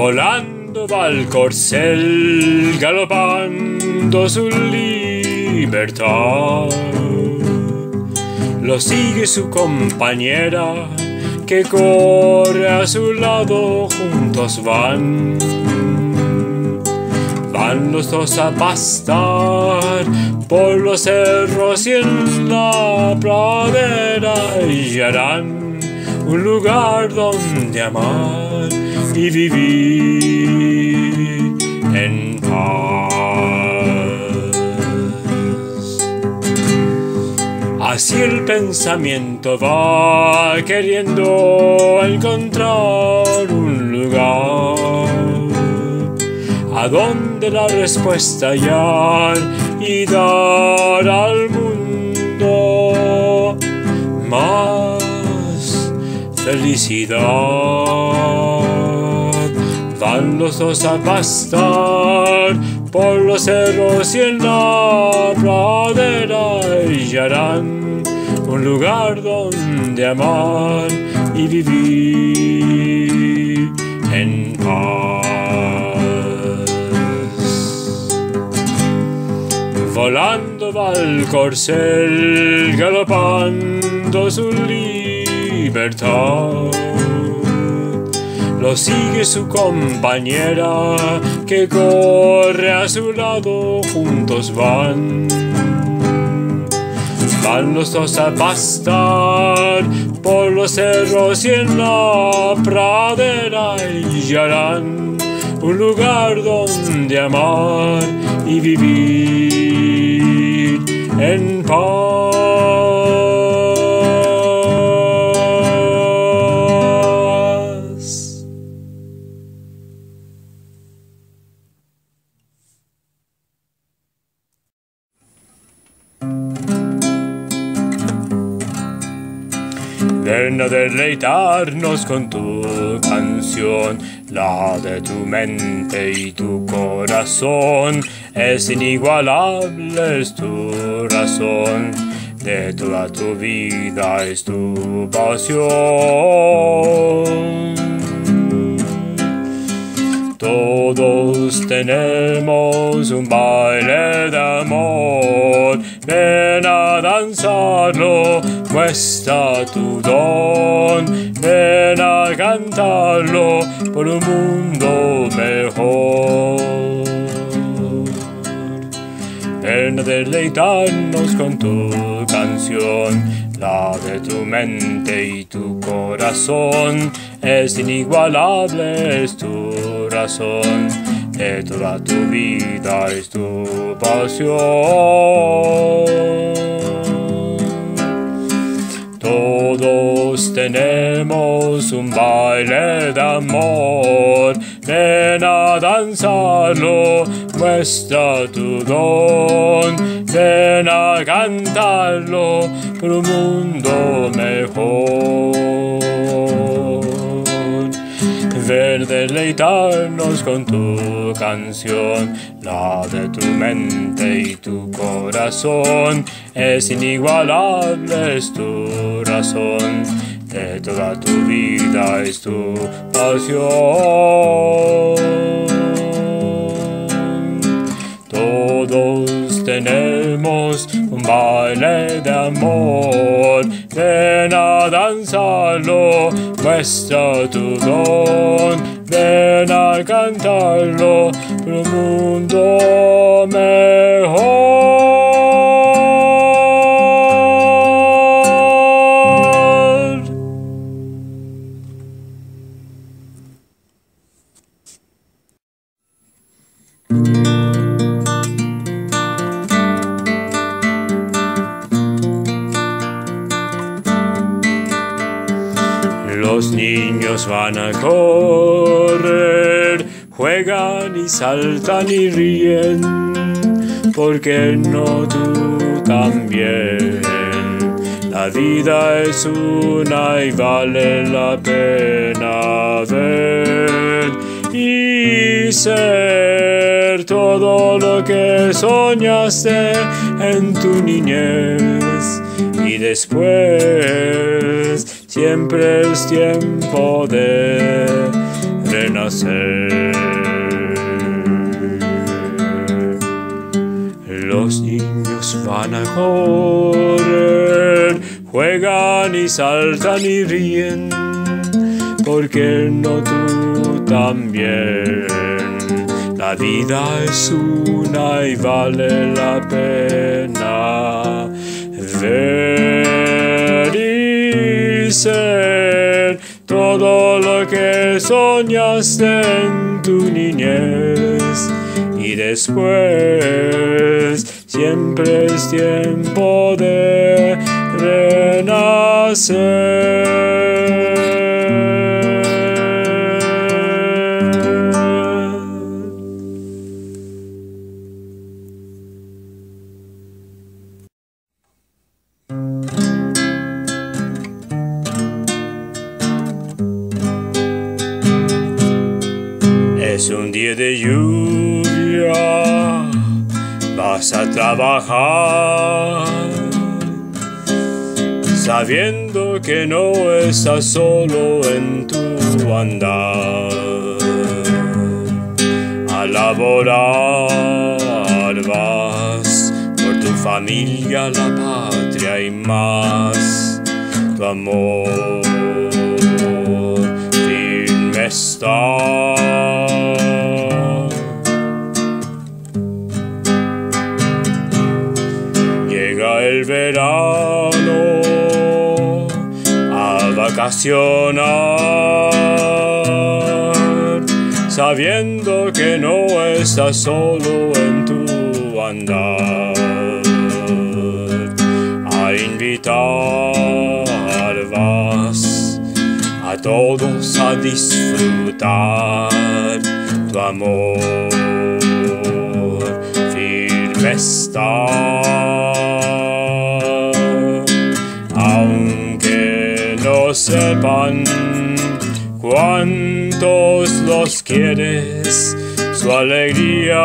Volando va el corcel, galopando su libertad. Lo sigue su compañera, que corre a su lado, juntos van. Van los dos a pastar por los cerros y en la pradera y harán un lugar donde amar y vivir en paz. Así el pensamiento va queriendo encontrar un lugar a donde la respuesta hallar y dar al mundo más felicidad. Van los dos a pastar por los cerros y en la pradera y harán un lugar donde amar y vivir en paz. Volando va el corcel, galopando su libertad. Lo sigue su compañera que corre a su lado, juntos van. Van los dos a pastar por los cerros y en la pradera y un lugar donde amar y vivir en paz. Ven a deleitarnos con tu canción, la de tu mente y tu corazón. Es inigualable, es tu razón, de toda tu vida es tu pasión. Todos tenemos un baile de amor, ven a danzarlo, muestra tu don, ven a cantarlo por un mundo mejor. Ven a deleitarnos con tu canción, la de tu mente y tu corazón. Es inigualable, es tu razón, de toda tu vida es tu pasión. Todos tenemos un baile de amor, ven a danzarlo, muestra tu don, ven a cantarlo por un mundo mejor. Ven deleitarnos con tu canción, la de tu mente y tu corazón. Es inigualable, es tu razón, de toda tu vida es tu pasión. Todos tenemos un baile de amor, ven a danzarlo, muestra tu don, ven a cantarlo por un mundo mejor. Los niños van a correr, juegan y saltan y ríen, porque no tú también. La vida es una y vale la pena ver y ser todo lo que soñaste en tu niñez y después siempre es tiempo de renacer. Los niños van a correr, juegan y saltan y ríen, porque no tú también. La vida es una y vale la pena ver y ser lo que soñaste en tu niñez y después siempre es tiempo de renacer. Trabajar, sabiendo que no estás solo en tu andar. A laborar vas por tu familia, la patria y más, tu amor firme está. A vacacionar, sabiendo que no estás solo en tu andar. A invitar vas a todos a disfrutar tu amor firme está. Cuántos los quieres, su alegría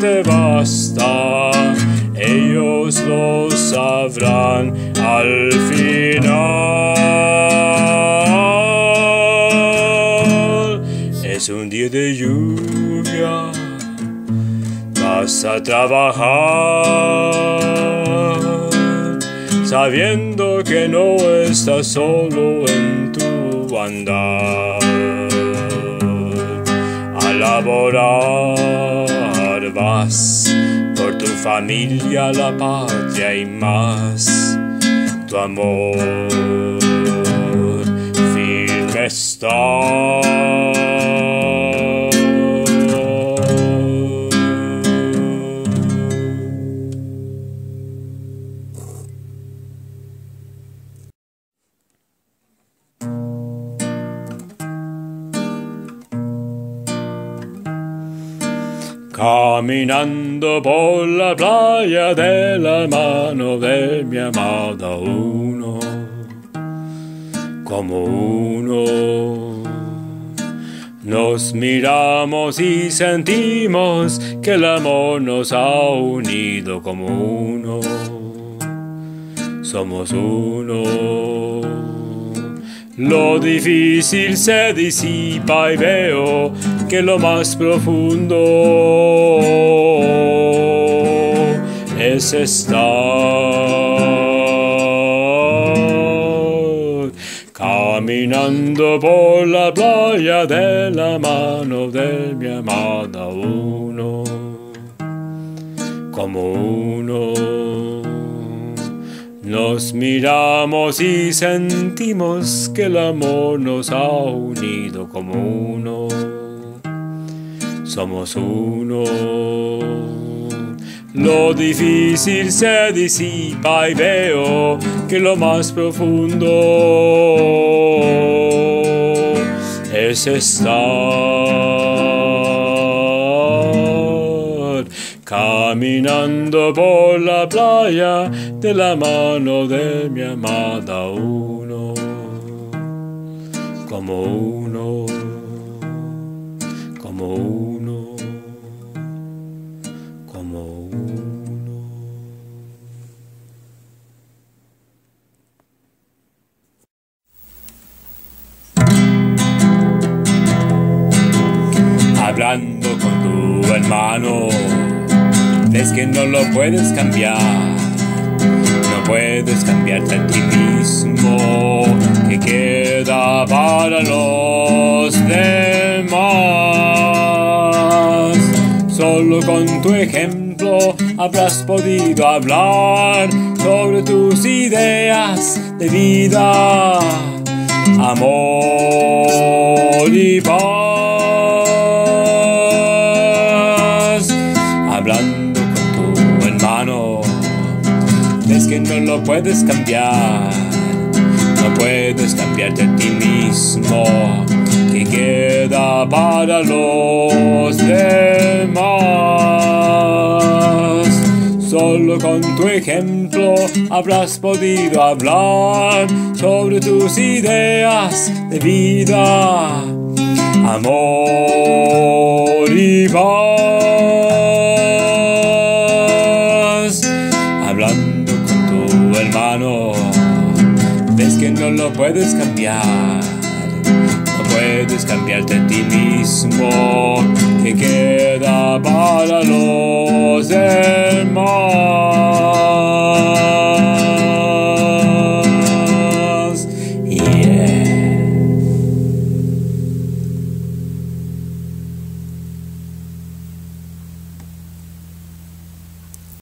te basta. Ellos lo sabrán al final. Es un día de lluvia, vas a trabajar, sabiendo que no estás solo en tu andar. A laborar vas por tu familia, la patria y más, tu amor firme está. Caminando por la playa de la mano de mi amada uno, como uno. Nos miramos y sentimos que el amor nos ha unido como uno. Somos uno. Lo difícil se disipa y veo que lo más profundo es estar caminando por la playa de la mano de mi amada uno, como uno. Nos miramos y sentimos que el amor nos ha unido como uno. Somos uno. Lo difícil se disipa y veo que lo más profundo es estar caminando por la playa de la mano de mi amada uno, como uno, como uno, como uno. Hablando con tu hermano, ves que no lo puedes cambiar. No puedes cambiarte a ti mismo, que queda para los demás. Solo con tu ejemplo habrás podido hablar sobre tus ideas de vida, amor y paz. es que no lo puedes cambiar. No puedes cambiarte a ti mismo, queda para los demás. Solo con tu ejemplo habrás podido hablar sobre tus ideas de vida, amor y paz. Hablando hermano, ves que no lo puedes cambiar. No puedes cambiarte a ti mismo, que queda para los demás.